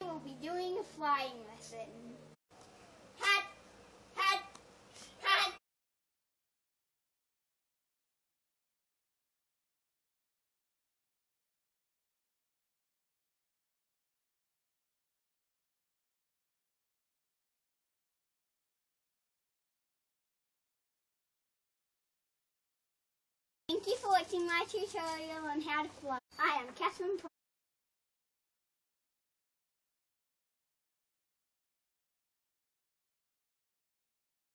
We will be doing a flying lesson. Hat, hat, hat. Thank you for watching my tutorial on how to fly. I am Catherine.